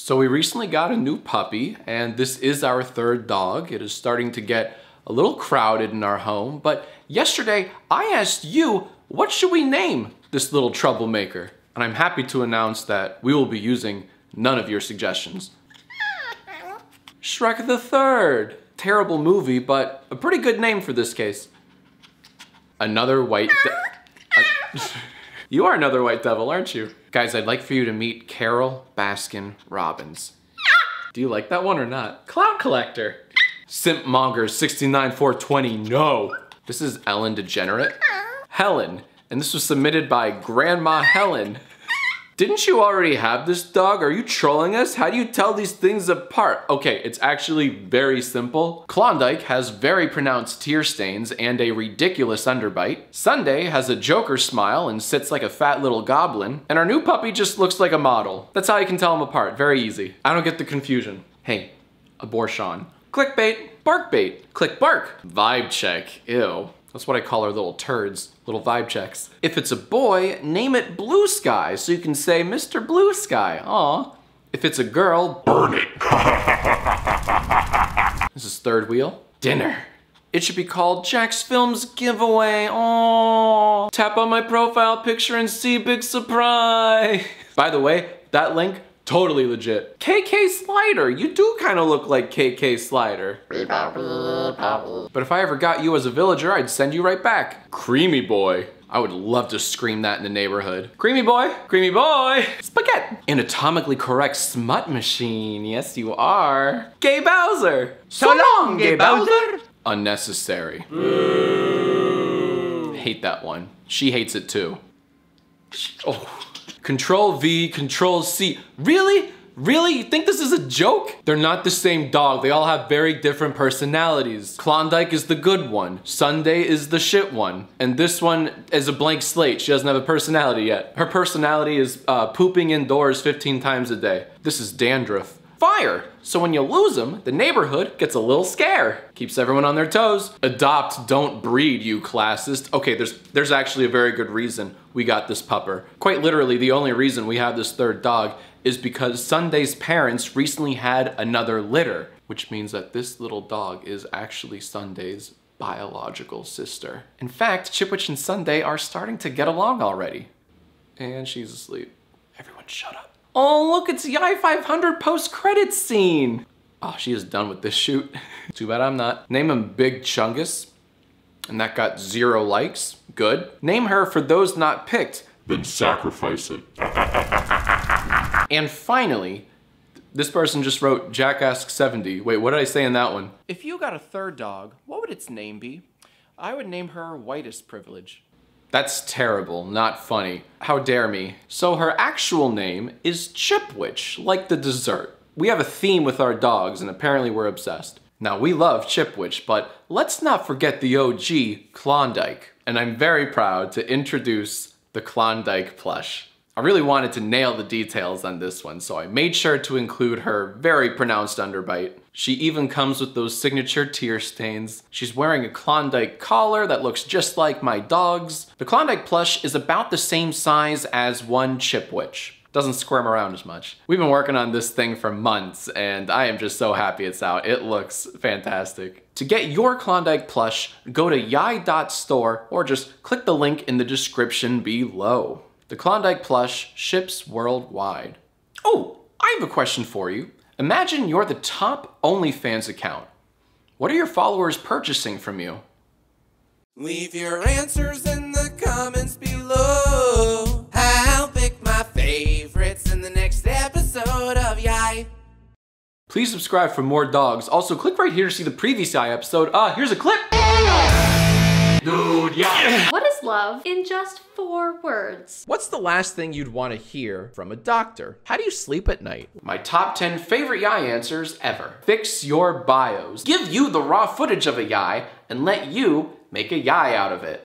So we recently got a new puppy and this is our third dog. It is starting to get a little crowded in our home, but yesterday I asked you, what should we name this little troublemaker? And I'm happy to announce that we will be using none of your suggestions. Shrek the Third. Terrible movie, but a pretty good name for this case. Another white You are another white devil, aren't you? Guys, I'd like for you to meet Carole Baskin Robbins. Do you like that one or not? Cloud Collector. Simp Monger 69420, no. This is Ellen DeGenerate. Helen, and this was submitted by Grandma Helen. Didn't you already have this dog? Are you trolling us? How do you tell these things apart? Okay, it's actually very simple. Klondike has very pronounced tear stains and a ridiculous underbite. Sunday has a Joker smile and sits like a fat little goblin. And our new puppy just looks like a model. That's how you can tell them apart, very easy. I don't get the confusion. Hey, abortion. Clickbait, bark bait, click bark, vibe check, ew. That's what I call our little turds, little vibe checks. If it's a boy, name it Blue Sky so you can say Mr. Blue Sky. Aw. If it's a girl, burn it. this is third wheel. Dinner. It should be called Jacksfilms Giveaway. Oh, tap on my profile picture and see big surprise. By the way, that link Totally legit. KK Slider, you do kind of look like KK Slider. But if I ever got you as a villager, I'd send you right back. Creamy boy. I would love to scream that in the neighborhood. Creamy boy, creamy boy, spaghetti. Anatomically correct smut machine, yes you are. Gay Bowser. So long, Gay Bowser. Unnecessary. Hate that one. She hates it too. Oh. Control V, Control C. Really? Really? You think this is a joke? They're not the same dog. They all have very different personalities. Klondike is the good one. Sunday is the shit one. And this one is a blank slate. She doesn't have a personality yet. Her personality is uh, pooping indoors 15 times a day. This is dandruff fire. So when you lose them, the neighborhood gets a little scare. Keeps everyone on their toes. Adopt, don't breed, you classist. Okay, there's, there's actually a very good reason we got this pupper. Quite literally, the only reason we have this third dog is because Sunday's parents recently had another litter, which means that this little dog is actually Sunday's biological sister. In fact, Chipwich and Sunday are starting to get along already. And she's asleep. Everyone shut up. Oh, look, it's the i500 post-credits scene. Oh, she is done with this shoot. Too bad I'm not. Name him Big Chungus. And that got zero likes. Good. Name her for those not picked. Then sacrifice it. and finally, this person just wrote JackAsk 70. Wait, what did I say in that one? If you got a third dog, what would its name be? I would name her Whitest Privilege. That's terrible, not funny. How dare me. So her actual name is Chipwich, like the dessert. We have a theme with our dogs and apparently we're obsessed. Now we love Chipwich, but let's not forget the OG, Klondike. And I'm very proud to introduce the Klondike plush. I really wanted to nail the details on this one, so I made sure to include her very pronounced underbite. She even comes with those signature tear stains. She's wearing a Klondike collar that looks just like my dog's. The Klondike plush is about the same size as one Chipwich doesn't squirm around as much. We've been working on this thing for months and I am just so happy it's out. It looks fantastic. To get your Klondike plush, go to yiay.store or just click the link in the description below. The Klondike plush ships worldwide. Oh, I have a question for you. Imagine you're the top OnlyFans account. What are your followers purchasing from you? Leave your answers in the comments below. I'll pick my favorites in the next episode of YIAY. Please subscribe for more dogs. Also, click right here to see the previous YIAY episode. Ah, uh, here's a clip. Dude, yeah. What is love in just four words? What's the last thing you'd want to hear from a doctor? How do you sleep at night? My top 10 favorite YIAY answers ever. Fix your bios. Give you the raw footage of a YIAY and let you make a YIAY out of it.